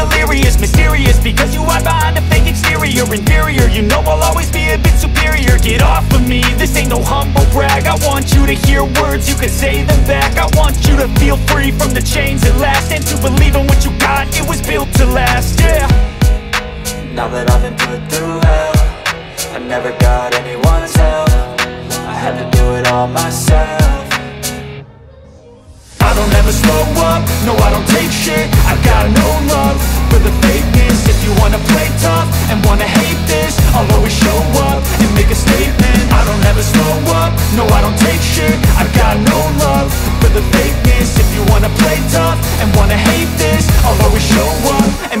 delirious Mysterious, because you hide behind a fake exterior Inferior, you know I'll always be a bit superior. Get off of me, this ain't no humble brag. I want you to hear words, you can say them back. I want you to feel free from the chains at last And to believe in what you got, it was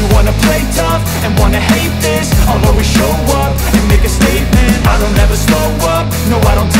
you wanna play tough and wanna hate this I'll always show up and make a statement. I don't ever slow up, no I don't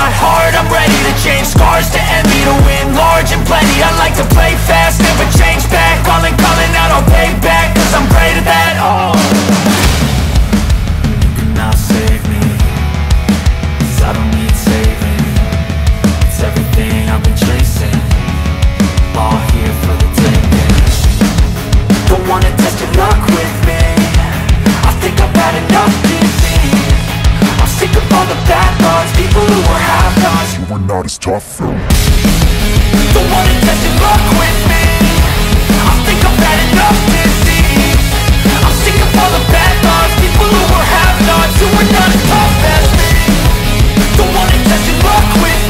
but heart I'm ready to change scars to envy To win large and plenty. I like to play fast, never change back. Calling, calling out, I'll pay back Cause I'm great shuffle. The one that tested luck with me. I think I've had enough disease. I'm sick of all the bad thoughts, people who were have nots, who were not as tough as me. The one that tested luck with me.